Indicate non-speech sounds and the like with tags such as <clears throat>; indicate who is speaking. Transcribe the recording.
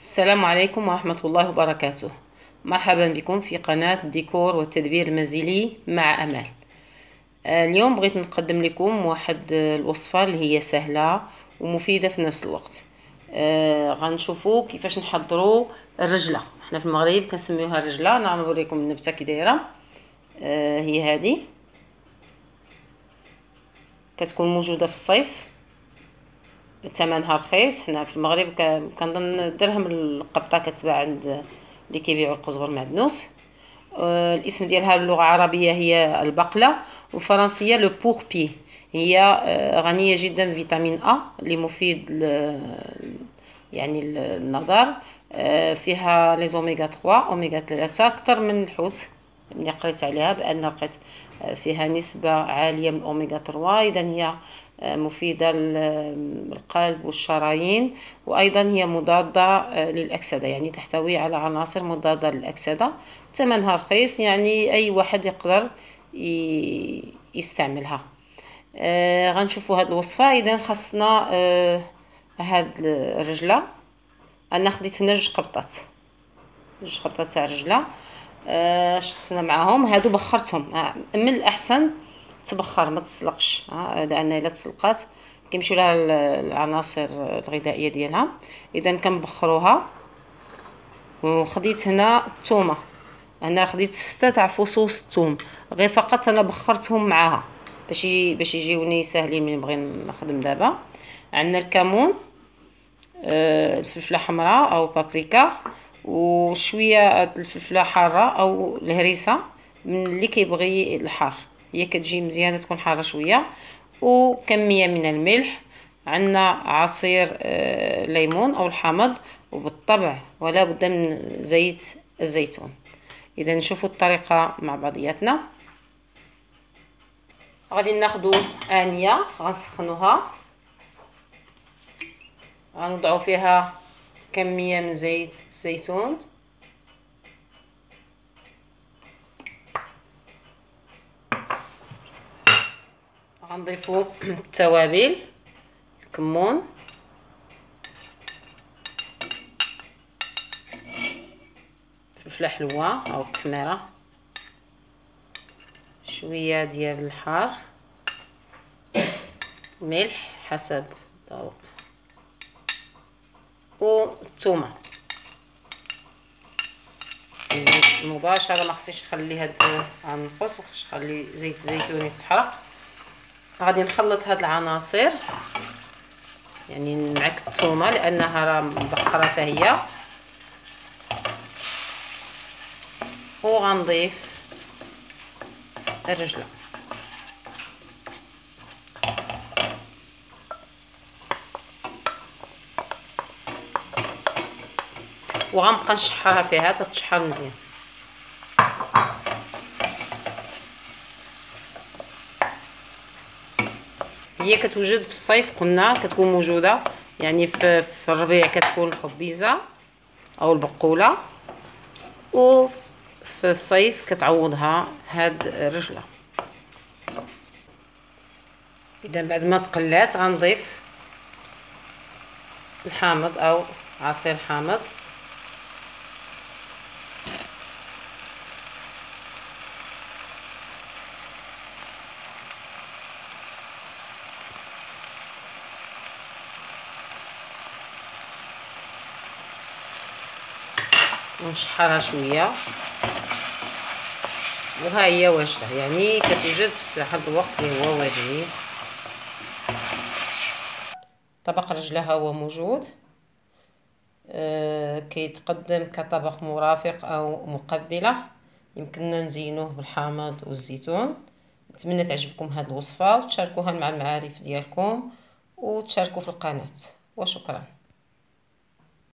Speaker 1: السلام عليكم ورحمة الله وبركاته. مرحبا بكم في قناة ديكور والتدبير المنزلي مع أمال آه، اليوم بغيت نقدم لكم واحد الوصفة اللي هي سهلة ومفيدة في نفس الوقت. آه غنشوفوا كيفاش نحضروا الرجلة. إحنا في المغرب كنسميوها الرجلة. أنا غنوريكم النبتة كي دايرة. آه هي هذه كتكون موجودة في الصيف. ثمنها رخيص حنا في المغرب كنظن درهم القبطة كتباع عند اللي كيبيعوا القزبر معدنوس آه، الاسم ديالها باللغة العربية هي البقلة والفرنسيه le pourpier هي آه، غنية جدا بفيتامين A اللي مفيد يعني النظر آه، فيها les oméga 3 اوميغا 3 أكثر من الحوت. ملي قريت عليها بأن لقيت فيها نسبة عالية من الاوميغا 3 اذا هي مفيدة للقلب والشرايين وأيضا هي مضادة آه، للأكسدة يعني تحتوي على عناصر مضادة للأكسدة. ثمنها رخيص يعني أي واحد يقدر يستعملها. آه غنشوفوا هاد الوصفة. إذا خاصنا آه هاد الرجلة. أنا خديت هنا جوج قبطات. جوج قبطات تاع الرجلة. آه خصنا معاهم. هادو بخرتهم. من الأحسن تبخر ما تسلقش لأن إلا تسلقات كيمشيو لها العناصر الغذائية ديالها. إذا كنبخروها وخديت هنا الثومه أنا خديت ستة تاع فصوص الثوم غير فقط أنا بخرتهم معاها باش باش يجيوني ساهلين ملي نبغي نخدم دابا. عندنا الكمون آه الفلفلة حمراء أو بابريكا وشوية الفلفلة حارة أو الهريسة من اللي كيبغي الحار. هي كتجي مزيانه تكون حارة شوية وكمية من الملح. عندنا عصير آه، ليمون أو الحامض وبالطبع ولا بد من زيت الزيتون. إذا نشوفوا الطريقة مع بعضياتنا. غادي ناخذ آنية غنسخنوها. غنوضعوا فيها كمية من زيت الزيتون. غنضيفو <clears throat> التوابل الكمون. فلفلة حلوة أو كميرة. شوية ديال الحار. ملح حسب الذوق والثومه مباشرة ما خصنيش نخلي هاد غنقص خصني نخلي زيت زيتون يتحرق. غادي نخلط هاد العناصر يعني نعك الثومه لأنها راه مبخرة حتى هي. وغنضيف الرجلة. وغنبقى نشحرها فيها تتشحر مزيان. هي كتوجد في الصيف قلنا كتكون موجودة يعني في, في الربيع كتكون الخبيزه أو البقولة وفي الصيف كتعوضها هاد الرجلة. إذا بعد ما تقلات غنضيف الحامض أو عصير حامض. ونشحرها شوية. وها هي واجدة. يعني كتوجد في واحد الوقت اللي هو وجيز طبق رجلها هو موجود. آه كيتقدم كطبق مرافق أو مقبلة. يمكننا نزينوه بالحامض والزيتون. نتمنى تعجبكم هذه الوصفة وتشاركوها مع المعارف ديالكم وتشاركوا في القناة. وشكرا.